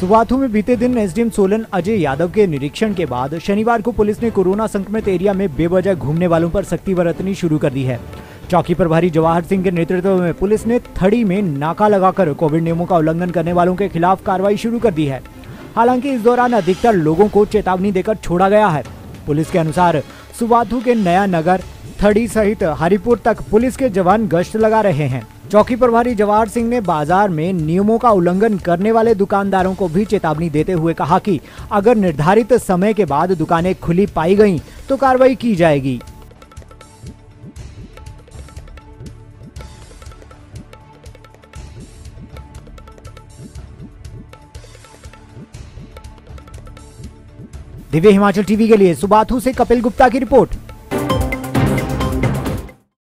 सुबाथू में बीते दिन एसडीएम सोलन अजय यादव के निरीक्षण के बाद शनिवार को पुलिस ने कोरोना संक्रमित एरिया में बेवजह घूमने वालों पर सख्ती बरतनी शुरू कर दी है। चौकी प्रभारी जवाहर सिंह के नेतृत्व में पुलिस ने थड़ी में नाका लगाकर कोविड नियमों का उल्लंघन करने वालों के खिलाफ कार्रवाई शुरू कर दी है। हालाँकि इस दौरान अधिकतर लोगों को चेतावनी देकर छोड़ा गया है। पुलिस के अनुसार सुबाथू के नया नगर, थड़ी सहित हरिपुर तक पुलिस के जवान गश्त लगा रहे हैं। चौकी प्रभारी जवाहर सिंह ने बाज़ार में नियमों का उल्लंघन करने वाले दुकानदारों को भी चेतावनी देते हुए कहा कि अगर निर्धारित समय के बाद दुकानें खुली पाई गईं तो कार्रवाई की जाएगी। दिव्य हिमाचल टीवी के लिए सुबाथू से कपिल गुप्ता की रिपोर्ट।